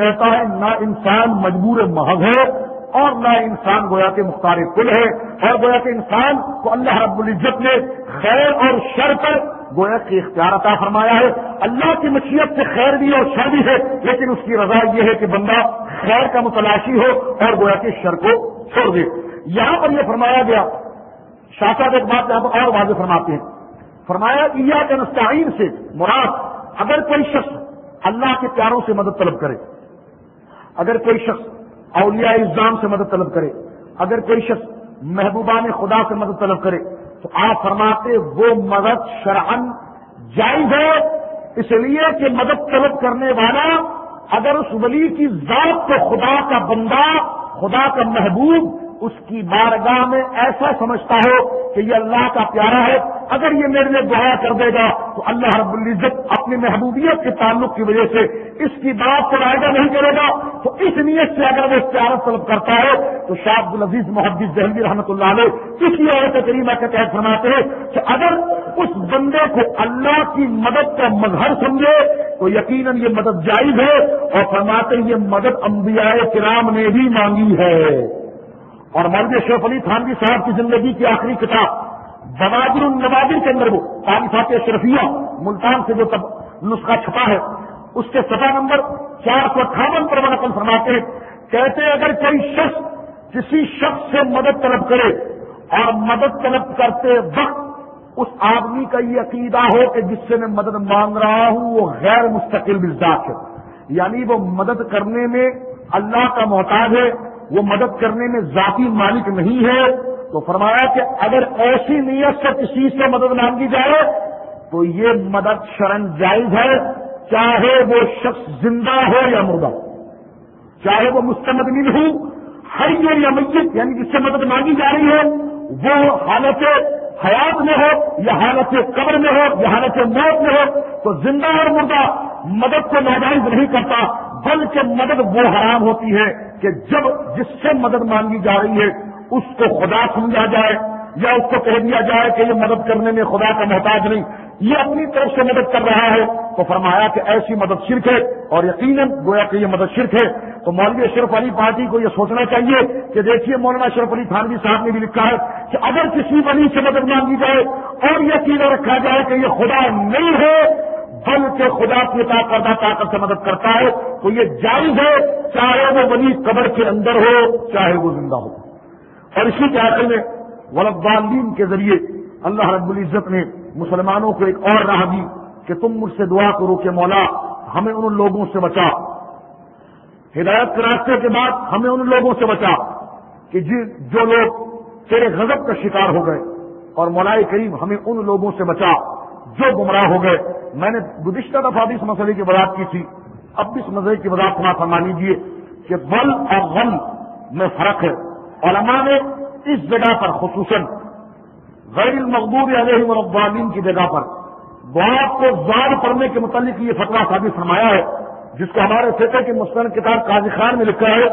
کہتا ہے نہ انسان مجبور محض ہے اور نہ انسان گویا کے مختار کل ہے اور گویا کے انسان کو اللہ رب العزت نے خیر اور شر پر گویا کے اختیار عطا فرمایا ہے۔ اللہ کی مشیت سے خیر بھی اور شر بھی ہے، لیکن اس کی رضا یہ ہے کہ بندہ خیر کا متلاشی ہو اور گویا کے شر کو چھوڑ دے۔ یہاں پر یہ فرمایا گیا، شاہ ایک بات یہاں پر اور واضح فرماتے ہیں۔ فرمایا یا کے نستعین سے، مراد، اگر کوئی شخص اللہ کے پیاروں سے مدد طلب کرے اگر کوئی شخص اولیاء الزام سے مدد طلب کرے، اگر کوئی شخص محبوبان خدا سے مدد طلب کرے، تو آپ فرماتے وہ مدد شرعن جائز ہے، اس لیے کہ مدد طلب کرنے والا اگر اس ولی کی ذات کو خدا کا بندہ، خدا کا محبوب اس کی بارگاہ میں ایسا سمجھتا ہو کہ یہ اللہ کا پیارا ہے، اگر یہ میرے لیے دعا کر دے گا تو اللہ رب العزت اپنی محبوبیت کے تعلق کی وجہ سے اس کی بات کو رائے نہیں کرے گا۔ تو اس نیت سے اگر وہ پیارت طلب کرتا ہے، تو شاہ عبد العزیز محدود جہنگی رحمۃ اللہ علیہ اس لیے عورت کریمہ کے تحت فرماتے ہیں کہ اگر اس بندے کو اللہ کی مدد کا مظہر سمجھے، تو یقیناً یہ مدد جائز ہے اور فرماتے ہیں یہ مدد انبیاء کرام نے بھی مانگی ہے۔ اور مولوی شیف علی تھانوی جی صاحب کی زندگی کی آخری کتاب بوادر النوادر کے اندر وہ تعلیفات اشرفیہ ملتان سے جو نسخہ چھپا ہے، اس کے سفا نمبر چار سو اٹھاون پر منقل فرماتے ہیں، کہتے ہیں اگر کوئی شخص کسی شخص سے مدد طلب کرے اور مدد طلب کرتے وقت اس آدمی کا یہ عقیدہ ہو کہ جس سے میں مدد مانگ رہا ہوں، وہ غیر مستقل مزاج ہے۔ یعنی وہ مدد کرنے میں اللہ کا محتاج ہے وہ مدد کرنے میں ذاتی مالک نہیں ہے، تو فرمایا کہ اگر ایسی نیت سے کسی سے مدد مانگی جائے، تو یہ مدد شرن جائز ہے، چاہے وہ شخص زندہ ہو یا مردہ۔ چاہے وہ مستمدین ہو، ہر یہ یا میت یعنی جس سے مدد مانگی جا رہی ہے، وہ حالت حیات میں ہو یا حالت قبر میں ہو یا حالت موت میں ہو، تو زندہ اور مردہ مدد کو ناجائز نہیں کرتا۔ بلکہ مدد وہ حرام ہوتی ہے کہ جب جس سے مدد مانگی جا رہی ہے، اس کو خدا سمجھا جائے یا اس کو کہہ دیا جائے کہ یہ مدد کرنے میں خدا کا محتاج نہیں۔ یہ اپنی طرف سے مدد کر رہا ہے تو فرمایا کہ ایسی مدد شرک ہے اور یقیناً گویا کہ یہ مدد شرک ہے۔ تو مولوی اشرف علی پارٹی کو یہ سوچنا چاہیے کہ دیکھیے مولانا اشرف علی تھانوی صاحب نے بھی لکھا ہے کہ اگر کسی ولی سے مدد مانگی جائے اور یقین رکھا جائے کہ یہ خدا نہیں ہے بلکہ خدا کی عطا کردہ طاقت سے مدد کرتا ہے، تو یہ جائز ہے، چاہے وہ ولی قبر کے اندر ہو، چاہے وہ زندہ ہو۔ اور اسی کے آخر میں ولدالین کے ذریعے اللہ رب العزت نے مسلمانوں کو ایک اور راہ دی کہ تم مجھ سے دعا کرو کہ مولا، ہمیں ان لوگوں سے بچا۔ ہدایت کے راستے کے بعد ہمیں ان لوگوں سے بچا کہ جی جو لوگ تیرے غضب کا شکار ہو گئے، اور مولا کریم ہمیں ان لوگوں سے بچا۔ جو گمراہ ہو گئے۔ میں نے گزشتہ دفعہ بھی اس مسئلے کی وضاحت کی تھی۔ اب بھی اس مسئلے کی وضاحت سنا فرما لیجیے کہ بل اور غم میں فرق ہے۔ علماء نے اس جگہ پر خصوصاً غیر المقبول علیہ مربعین کی جگہ پر بہت کو زار پڑھنے کے متعلق یہ فتوا ثابت فرمایا ہے، جس کو ہمارے فیصلے کی مستند کتاب قاضی خان میں لکھا ہے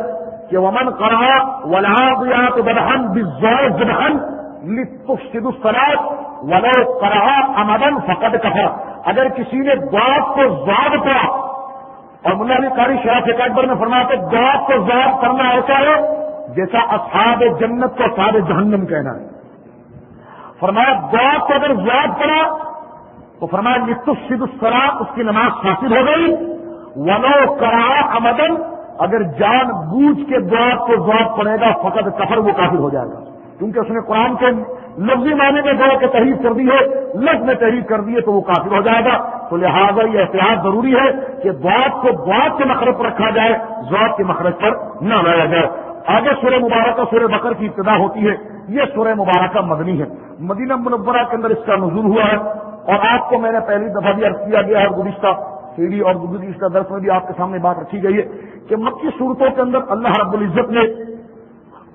کہ ومن کرا ولاد بدہن بدہن لطف السلاد ولو کرا امدن فقد کفر اگر کسی نے گواب کو زاد پڑا اور ملا علی کاری شراف اکبر میں فرمایا تو گواب کو زاد کرنا ایسا ہے جیسا اصحاب جنت کو اصحاب جہنم کہنا ہے۔ فرمایا گواب کو اگر زاد پڑا تو فرمایا لطف سد السرا اس کی نماز حاصل ہو گئی۔ ولو کرا امدن اگر جان بوجھ کے گواب کو زاد پڑے گا، فقط کفر وہ کافر ہو جائے گا۔ کیونکہ اس نے قرآن کے لفظی معنی میں گو کے تحریر کر دی ہے، لفظ میں تحریر کر دی ہے تو وہ کافر ہو جائے گا۔ تو لہٰذا یہ احتیاط ضروری ہے کہ بات کو بات کے مخرج پر رکھا جائے زواب کے مخرج پر نہ لایا جائے۔ آگے سورہ مبارکہ، سورہ بکر کی ابتدا ہوتی ہے۔ یہ سورہ مبارکہ مدنی ہے۔ مدینہ منورہ کے اندر اس کا نزول ہوا ہے۔ اور آپ کو میں نے پہلی دفعہ بھی عرض کیا گیا ہے، گزشتہ سیڑھی اور گزشتہ درس میں بھی آپ کے سامنے بات رکھی گئی ہے کہ مکی صورتوں کے اندر اللہ رب العزت نے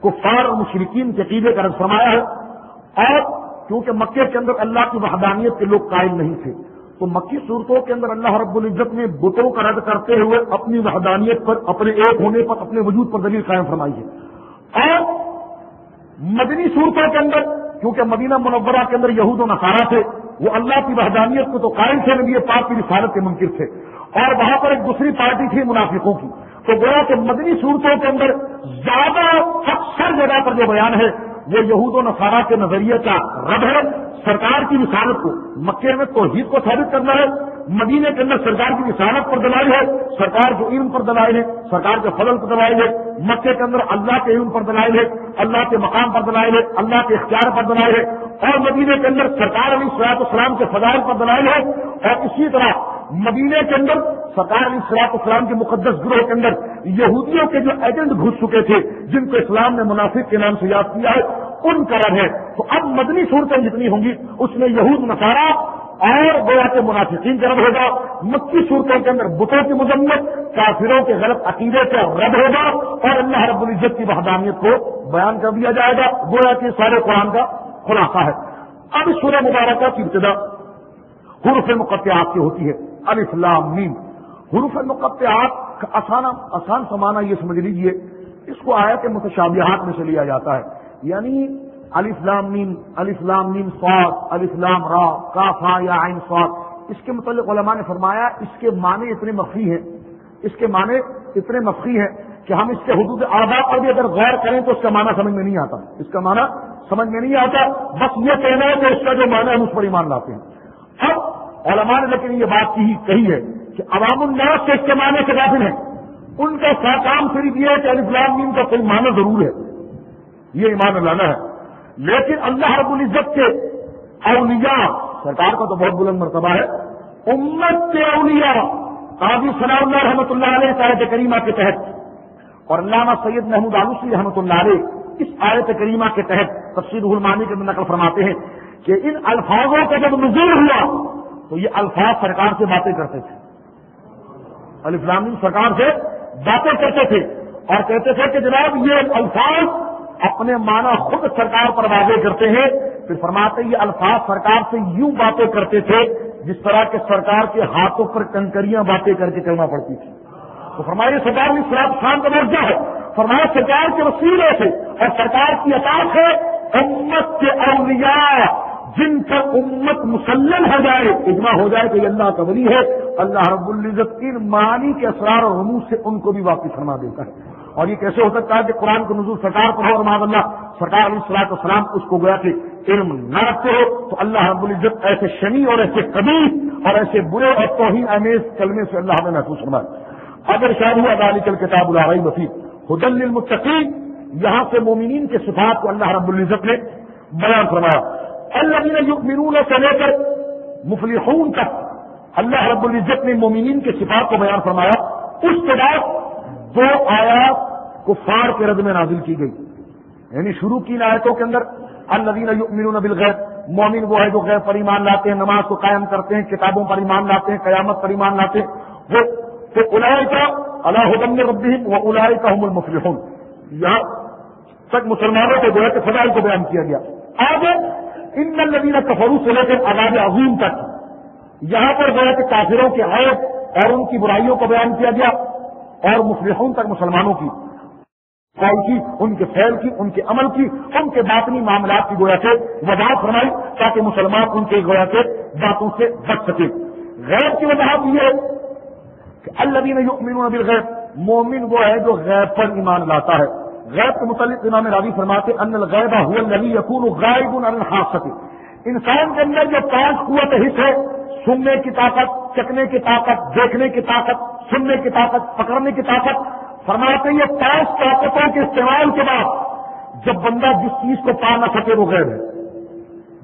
کفار اور مشرقین کے عقیدے کا رد فرمایا ہے۔ اور کیونکہ مکے کے اندر اللہ کی وحدانیت کے لوگ قائم نہیں تھے، تو مکی صورتوں کے اندر اللہ رب العزت نے بتوں کا رد کرتے ہوئے اپنی وحدانیت پر، اپنے ایک ہونے پر، اپنے وجود پر دلیل قائم فرمائی ہے۔ اور مدنی صورتوں کے اندر، کیونکہ مدینہ منورہ کے اندر یہود و نصارہ تھے، وہ اللہ کی وحدانیت کو تو قائم تھے، نبی پاک کی رسالت کے منکر تھے۔ اور وہاں پر ایک دوسری پارٹی تھی منافقوں کی۔ تو گویا کہ مدنی صورتوں کے اندر زیادہ اکثر جگہ پر جو بیان ہے وہ یہود و نصارہ کے نظریے کا رد ہے، سرکار کی رسالت کو، مکے میں توحید کو ثابت کرنا ہے مدینے کے اندر سرکار کی رسالت پر دلائی ہے، سرکار کے علم پر دلائی ہے سرکار کے فضل پر دلائی ہے مکے کے اندر اللہ کے علم پر دلائی ہے اللہ کے مقام پر دلائی ہے اللہ کے اختیار پر دلائی ہے اور مدینے کے اندر سرکار علی سلاط اسلام کے فضائل پر دلائی ہے اور اسی طرح مدینے کے اندر، سرکار علی اسلام کے مقدس گروہ کے اندر یہودیوں کے جو ایجنٹ گھس چکے تھے، جن کو اسلام نے مناسب کے نام سے یاد کیا ہے، ان کا رب ہے۔ تو اب مدنی صورتیں جتنی ہوں گی، اس میں یہود نسارا اور گویا کے منافقین کا رد ہوگا۔ مکی صورتوں کے اندر بتوں کی مذمت، کافروں کے غلط عقیدے کا رد ہوگا اور اللہ رب العزت کی وحدانیت کو بیان کر دیا جائے گا۔ گویا کے سارے قرآن کا خلاصہ ہے۔ اب سورہ مبارکہ کی ابتدا، حروف مقطعات کی ہوتی ہے۔ الاسلام نیم حروف مقطعات کا آسان آسان سمانا یہ سمجھ لیجیے۔ اس کو آیا کہ متشابہات میں سے لیا جاتا ہے۔ یعنی الاسلام نیم الاسلام نیم سواد الاسلام را کافا یا عین سواد اس کے متعلق علماء نے فرمایا، اس کے معنی اتنے مفی ہیں۔ اس کے معنی اتنے مفی ہیں کہ ہم اس کے حدود آبا پر بھی اگر غور کریں تو اس کا معنی سمجھ میں نہیں آتا۔ اس کا معنی سمجھ میں نہیں آتا۔ بس یہ کہنا ہے کہ اس کا جو معنی ہے ہم اس پر ایمان لاتے ہیں۔ علماء نے لیکن یہ بات کی کہی ہے کہ عوام الناس کے اس کے معنی سے غافل ہیں۔ ان کا ساکام صرف یہ ہے کہ الاسلام نیم کا کوئی معنی ضرور ہے۔ یہ ایمان لانا ہے۔ لیکن اللہ رب العزت کے اولیاء، سرکار کا تو بہت بلند مرتبہ ہے، امت کے اولیاء، قاضی سلام اللہ رحمۃ اللہ علیہ صاحب کریمہ کے تحت، اور علامہ سید محمود آلوسی رحمۃ اللہ علیہ اس آیت کریمہ کے تحت تفصیل المانی کے نقل فرماتے ہیں کہ ان الفاظوں کا جب نزول ہوا تو یہ الفاظ سرکار سے باتیں کرتے تھے۔ الفلامی سرکار سے باتیں کرتے تھے اور کہتے تھے کہ جناب یہ الفاظ اپنے معنی خود سرکار پر واضح کرتے ہیں۔ پھر فرماتے یہ الفاظ سرکار سے یوں باتیں کرتے تھے جس طرح کے سرکار کے ہاتھوں پر کنکریاں باتیں کر کے کرنا پڑتی تھی تو فرمائیے سرکار نے سراب خان کا مرجہ ہے۔ فرمایا سرکار کے وسیلے سے اور سرکار کی اطاعت ہے امت کے اولیاء جن پر امت مسلم ہو جائے، اجماع ہو جائے کہ یہ اللہ کا ولی ہے، اللہ رب العزت ان معنی کے اسرار اور رموز سے ان کو بھی واپس فرما دیتا ہے۔ اور یہ کیسے ہو سکتا ہے کہ قرآن کو نزول سرکار پر ہو اور محمد اللہ سرکار علیہ السلاط السلام اس کو گویا کہ علم نہ رکھتے ہو، تو اللہ رب العزت ایسے شنی اور ایسے قبی اور ایسے برے اور توہین امیز کلمے سے اللہ ہمیں محسوس فرمائے۔ اگر شاید ہوا دالی کل کتاب العی وفی حدل المتقین یہاں سے مومنین کے صفات کو اللہ رب العزت نے بیان فرمایا۔ اللہ مرون سے لے کر مفلحون تک اللہ رب العزت نے مومنین کے صفات کو بیان فرمایا۔ اس کے بعد دو آیات کفار کے رد میں نازل کی گئی۔ یعنی شروع کی آیتوں کے اندر الدین یؤمنون بالغیب، مومن وہ ہے جو غیر پر ایمان لاتے ہیں، نماز کو قائم کرتے ہیں، کتابوں پر ایمان لاتے ہیں، قیامت پر ایمان لاتے ہیں۔ وہ تو الائی کا اللہ حدم ربی وہ الائی کا حم المفلحون۔ یہاں تک مسلمانوں کے گویا کے فضائل کو بیان کیا گیا۔ آگے ان الدین کفرو سے لے کر آزاد عظیم تک۔ یہاں پر گویا کے کافروں کے عیب اور ان کی برائیوں کو بیان کیا گیا اور مفلحون تک مسلمانوں کی۔ کی، ان کے فیل کی، ان کے عمل کی، ان کے باطنی معاملات کی گویا سے وضاحت فرمائی تاکہ مسلمان ان کے گویا سے باتوں سے بچ سکے۔ غیر کی وضاحت یہ ہے کہ اللہ یؤمنون بالغیب، مومن وہ ہے جو غیب پر ایمان لاتا ہے۔ غیب کے متعلق امام راضی فرماتے ان الغیبہ هو الذي يكون غائب عن الحاسه انسان کے اندر جو پانچ قوت حص ہے سننے کی طاقت چکنے کی طاقت، دیکھنے کی طاقت، سننے کی طاقت، پکڑنے کی طاقت، فرماتے یہ پانچ طاقتوں کے استعمال کے بعد جب بندہ جس چیز کو پا نہ سکے وہ غیر ہے۔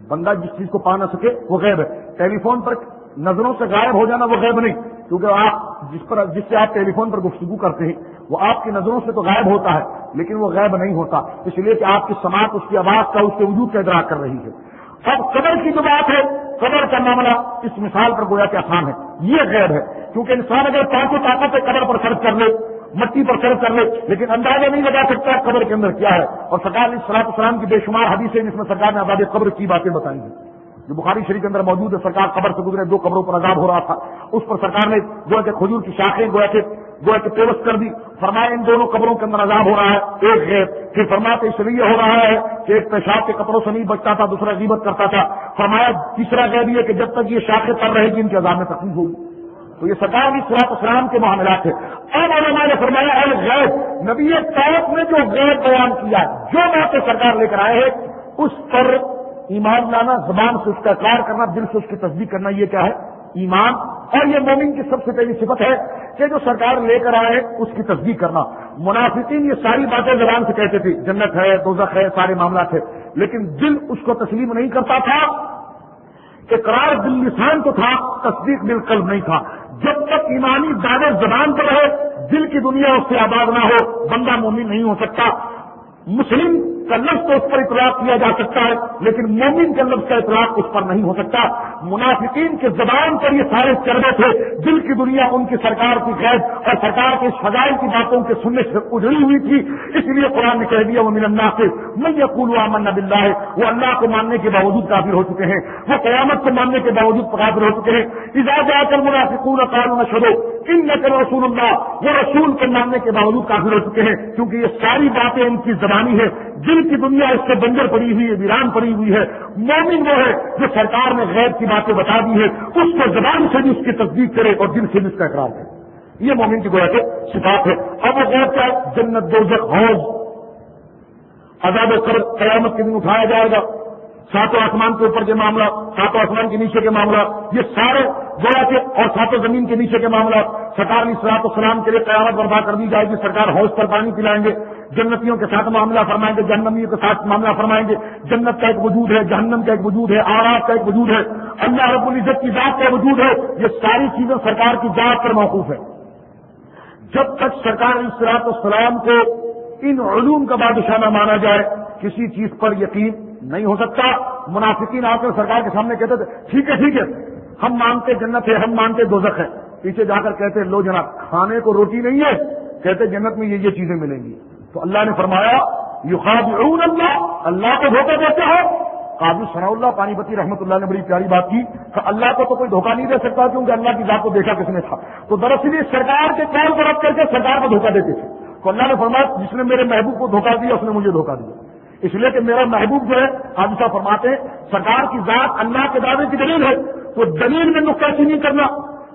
بندہ جس چیز کو پا نہ سکے وہ غیر ہے۔ ٹیلی فون پر نظروں سے غائب ہو جانا وہ غیب نہیں۔ کیونکہ آپ جس پر جس سے آپ ٹیلی فون پر گفتگو کرتے ہیں، وہ آپ کی نظروں سے تو غائب ہوتا ہے، لیکن وہ غائب نہیں ہوتا۔ اس لیے کہ آپ کی سماعت، اس کی آواز کا اس کے وجود کا ادراک کر رہی ہے۔ اب قدر کی جو بات ہے قدر کا معاملہ اس مثال پر گویا کہ آسان ہے۔ یہ غیر ہے، کیونکہ انسان اگر پانچوں طاقت سے قبر پر سرچ کر لے، مٹی پر سرچ کر لے، لیکن اندازہ نہیں لگا سکتا قبر کے اندر کیا ہے۔ اور سرکار نے سلاط السلام کی بے شمار حدیثیں جس میں سرکار نے آباد قبر کی باتیں بتائی ہیں۔ جو بخاری شریف کے اندر موجود ہے، سرکار قبر سے گزرے دو قبروں پر عذاب ہو رہا تھا۔ اس پر سرکار نے گویا کہ کھجور کی شاخیں، گویا کے گویا کہ پیوس کر دی۔ فرمایا ان دونوں قبروں کے اندر عذاب ہو رہا ہے۔ ایک غیر پھر فرمایا اس لیے ہو رہا ہے کہ ایک پیشاب کے کپڑوں سے نہیں بچتا تھا، دوسرا غیبت کرتا تھا۔ فرمایا تیسرا کہہ دیا کہ جب تک یہ شاخیں تر رہے گی، ان کے عذاب میں تکلیف ہوگی۔ تو یہ سرکار کی سراط اسلام کے معاملات تھے اب علماء نے فرمایا ہے غیر نبی طاق نے جو غیر بیان کیا، جو باتیں سرکار لے کر آئے ہیں، اس پر ایمان لانا، زبان سے اس کا اقرار کرنا، دل سے اس کی تصدیق کرنا، یہ کیا ہے؟ ایمان۔ اور یہ مومن کی سب سے پہلی صفت ہے کہ جو سرکار لے کر آئے، اس کی تصدیق کرنا۔ منافقین یہ ساری باتیں زبان سے کہتے تھے، جنت ہے، دوزخ ہے، سارے معاملات ہے لیکن دل اس کو تسلیم نہیں کرتا تھا اقرار دل لسان تو تھا، تصدیق دل قلب نہیں تھا۔ جب تک ایمانی دعوے زبان پر رہے، دل کی دنیا اس سے آباد نہ ہو، بندہ مومن نہیں ہو سکتا۔ مسلم کا لفظ تو اس پر اطلاق کیا جا سکتا ہے، لیکن مومن کا لفظ کا اطلاق اس پر نہیں ہو سکتا۔ منافقین کے زبان پر یہ سارے چربے تھے، دل کی دنیا ان کی سرکار کی قید اور سرکار کے فضائل کی باتوں کے سننے سے اجڑی ہوئی تھی۔ اس لیے قرآن نے کہہ دیا وہ من اللہ سے میں یہ امن ہے وہ اللہ کو ماننے کے باوجود کافر ہو چکے ہیں، وہ قیامت کو ماننے کے باوجود کافر ہو چکے ہیں۔ اجازت آ کر منافقون قانون شروع ان نقل رسول اللہ وہ رسول کو ماننے کے باوجود کافر ہو چکے ہیں۔ کیونکہ یہ ساری باتیں ان کی زبانی ہے دل کی دنیا اس سے بنجر پڑی ہوئی ہے، ویران پڑی ہوئی ہے۔ مومن وہ ہے جو سرکار نے غیر کی باتیں بتا دی ہے اس کو زبان سے بھی اس کی تصدیق کرے اور دل سے بھی اس کا اقرار کرے۔ یہ مومن کی گویا کے صفات ہے اب وہ غیر کیا جنت دوزخ حوض۔ عذاب و کر قیامت کے دن اٹھایا جائے گا۔ ساتوں آسمان کے اوپر کے معاملہ، ساتوں آسمان کے نیچے کے معاملہ، یہ سارے گویا کے اور ساتوں زمین کے نیچے کے معاملہ۔ سرکار نے سلاط و سلام کے لیے قیامت برباد کر دی جائے گی۔ سرکار حوض پر پانی پلائیں گے۔ جنتیوں کے ساتھ معاملہ فرمائیں گے، جہنمیوں کے ساتھ معاملہ فرمائیں گے۔ جنت کا ایک وجود ہے، جہنم کا ایک وجود ہے آراب کا ایک وجود ہے۔ اللہ رب العزت کی ذات کا وجود ہے۔ یہ ساری چیزیں سرکار کی ذات پر موقوف ہے جب تک سرکار سلاط السلام کو ان علوم کا بادشاہ نہ مانا جائے، کسی چیز پر یقین نہیں ہو سکتا۔ منافقین آ کر سرکار کے سامنے کہتے تھے، ٹھیک ہے ٹھیک ہے، ہم مانتے جنت ہے، ہم مانتے دوزخ ہے۔ پیچھے جا کر کہتے، لو جناب، کھانے کو روٹی نہیں ہے۔ کہتے جنت میں یہ یہ چیزیں ملیں گی۔ تو اللہ نے فرمایا یو خواب اللہ. اللہ کو دھوکہ دیتے ہو. قابل ثناء اللہ پانی پتی رحمۃ اللہ نے بڑی پیاری بات کی کہ اللہ کو تو کوئی دھوکہ نہیں دے سکتا کیونکہ اللہ کی ذات کو دیکھا کس نے تھا. تو دراصل یہ سرکار کے کام کو رکھ کر کے سرکار کو دھوکہ دیتے تھے. تو اللہ نے فرمایا، جس نے میرے محبوب کو دھوکہ دیا، اس نے مجھے دھوکہ دیا. اس لیے کہ میرا محبوب جو ہے حادثہ فرماتے ہیں، سرکار کی ذات اللہ کے دعوے کی دلیل ہے. تو دلیل میں نقطہ نہیں کرنا؟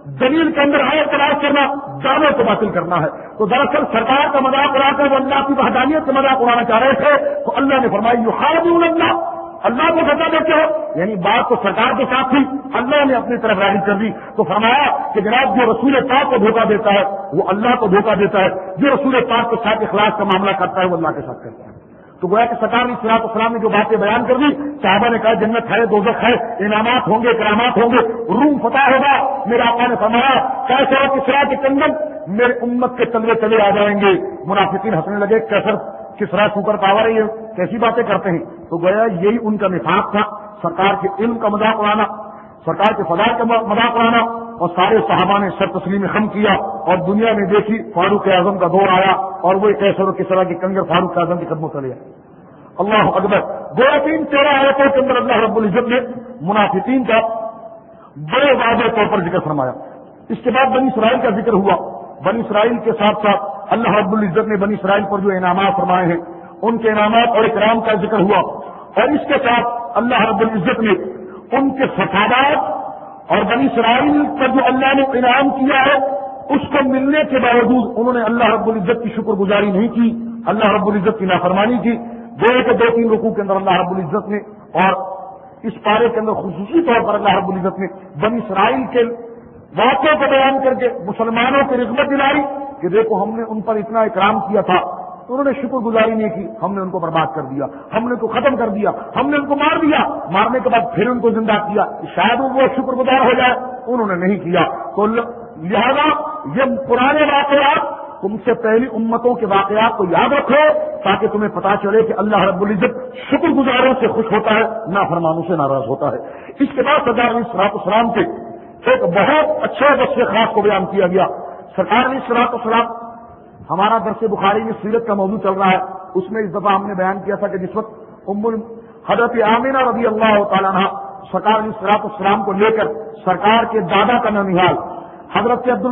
دلیل کے اندر آئے تلاش کرنا، دعوے کو باطل کرنا ہے۔ تو دراصل سرکار کا مذاق اڑا کر وہ اللہ کی وحدانیت کا مذاق اڑانا چاہ رہے تھے، تو اللہ نے فرمائی یو خاص اللہ۔ اللہ کو بتا دیتے ہو۔ یعنی بات تو سرکار کے ساتھ تھی، اللہ نے اپنی طرف راضی کر دی تو فرمایا کہ جناب، جو رسول پاک کو دھوکہ دیتا ہے، وہ اللہ کو دھوکہ دیتا ہے۔ جو رسول پاک کے ساتھ اخلاق کا معاملہ کرتا ہے، وہ اللہ کے ساتھ کرتا ہے۔ تو گویا کہ سرکار نے سراط اسلام نے جو باتیں بیان کر دی، صحابہ نے کہا جنت ہے، دوزخ ہے، انعامات ہوں گے، کرامات ہوں گے روم فتح ہوگا۔ میرا آقا نے فرمایا کیسے کسرا کے کندن میرے امت کے تلوے چلے آ جائیں گے۔ منافقین ہنسنے لگے، کیسر کسرا سوپر پاور ہے؟ یہ کیسی باتیں کرتے ہیں؟ تو گویا یہی ان کا نفاق تھا۔ سرکار کے علم کا مذاق اڑانا، سرکار کے فضا کا مذاق اڑانا۔ اور سارے صحابہ نے سر تسلیم خم کیا اور دنیا میں دیکھی فاروق اعظم کا دور آیا اور وہ ایک ایسے کس طرح کی کنگر فاروق اعظم کے قدموں چلے اللہ اکبر۔ دو تین تیرہ آیتوں کے اندر اللہ رب العزت نے منافقین کا بڑے واضح طور پر ذکر فرمایا۔ اس کے بعد بنی اسرائیل کا ذکر ہوا۔ بنی اسرائیل کے ساتھ ساتھ اللہ رب العزت نے بنی اسرائیل پر جو انعامات فرمائے ہیں، ان کے انعامات اور اکرام کا ذکر ہوا۔ اور اس کے ساتھ اللہ رب العزت نے ان کے فسادات اور بنی اسرائیل پر جو اللہ نے انعام کیا ہے، اس کو ملنے کے باوجود انہوں نے اللہ رب العزت کی شکر گزاری نہیں کی، اللہ رب العزت کی نافرمانی کی۔ دو کے دو تین رقو کے اندر اللہ رب العزت نے اور اس پارے کے اندر خصوصی طور پر اللہ رب العزت نے بنی اسرائیل کے واقعوں کو بیان کر کے مسلمانوں کی رغبت دلائی کہ دیکھو ہم نے ان پر اتنا اکرام کیا تھا۔ تو انہوں نے شکر گزاری نہیں کی۔ ہم نے ان کو برباد کر دیا۔ ہم نے ان کو ختم کر دیا۔ ہم نے ان کو مار دیا۔ مارنے کے بعد پھر ان کو زندہ کیا۔ شاید وہ شکر گزار ہو جائے۔ انہوں نے نہیں کیا۔ تو لہذا یہ پرانے واقعات، تم سے پہلی امتوں کے واقعات کو یاد رکھو تاکہ تمہیں پتا چلے کہ اللہ رب العزت شکر گزاروں سے خوش ہوتا ہے نہ فرمانوں سے ناراض ہوتا ہے۔ اس کے بعد سردار علی سلاط اسلام کے ایک بہت اچھے بس خاص کو بیان کیا گیا۔ سرکار علی سلاط اسلام ہمارا درس بخاری میں سیرت کا موضوع چل رہا ہے۔ اس میں اس دفعہ ہم نے بیان کیا تھا کہ جس وقت ام حضرت عامینہ رضی اللہ تعالیٰ سرکار علیہ السلاط السلام کو لے کر سرکار کے دادا کا ننال حضرت عبد